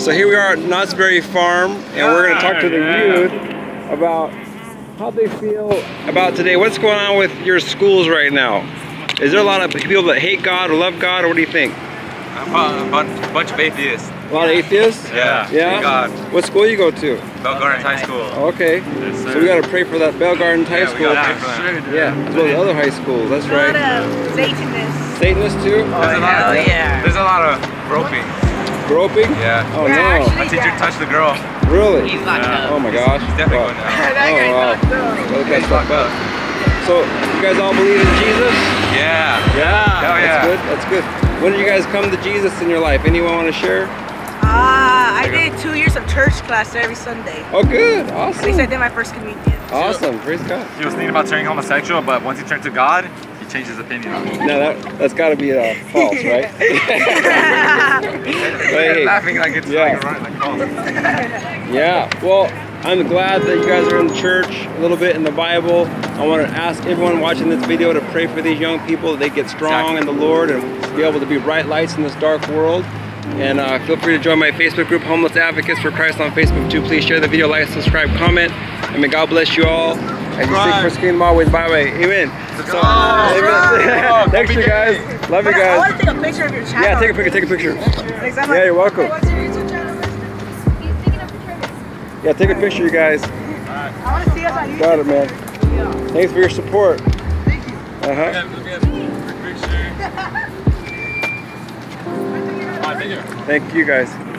So here we are at Knott's Berry Farm, and we're going to talk to the ah, Yeah. youth about how they feel about today. What's going on with your schools right now? Is there a lot of people that hate God or love God, or what do you think? A bunch, bunch of atheists. A lot of atheists? Yeah. Yeah? Thank God. What school you go to? Bell Gardens High School. Oh, okay. So we got to pray for that Bell Gardens High Yeah, we School. gotta pray for that. Yeah, as well as other high schools. That's right. A lot right. of Satanists. Satanists too? There's a lot hell of, oh, yeah. There's a lot of groping. Groping? Yeah. Oh Yeah, no. actually- My teacher touched the girl. Really? He's locked Yeah. Oh my gosh. He's definitely Wow. going down. that Oh, guy's wow. locked up. Look that locked up. up. So you guys all believe in Jesus? Yeah. Yeah. Oh, That's yeah. good. That's good. When did you guys come to Jesus in your life? Anyone want to share? Ah, I did two years of church class every Sunday. Oh, good. Awesome. At least I did my first communion. Awesome. Praise God. He was thinking about turning homosexual, but once he turned to God, he changed his opinion on it. No, that that's got to be uh, false, right? Laughing like it's Yeah. like, right, like. Yeah. Well, I'm glad that you guys are in the church a little bit in the Bible. I want to ask everyone watching this video to pray for these young people that they get strong in the Lord and be able to be bright lights in this dark world. And uh, feel free to join my Facebook group, Homeless Advocates for Christ on Facebook too. Please share the video, like, subscribe, comment, and may God bless you all. As you seek for skin always by way. Amen. So, amen. Thanks, you guys. Love you But I want guys. to take a picture of your channel. Yeah, take a picture. Take a picture. Next Yeah, you're welcome. What's your YouTube channel? Yeah, take a picture, you guys. I want to see us on YouTube. Got it, man. Thanks for your support. Uh huh. Thank you. Thank you guys.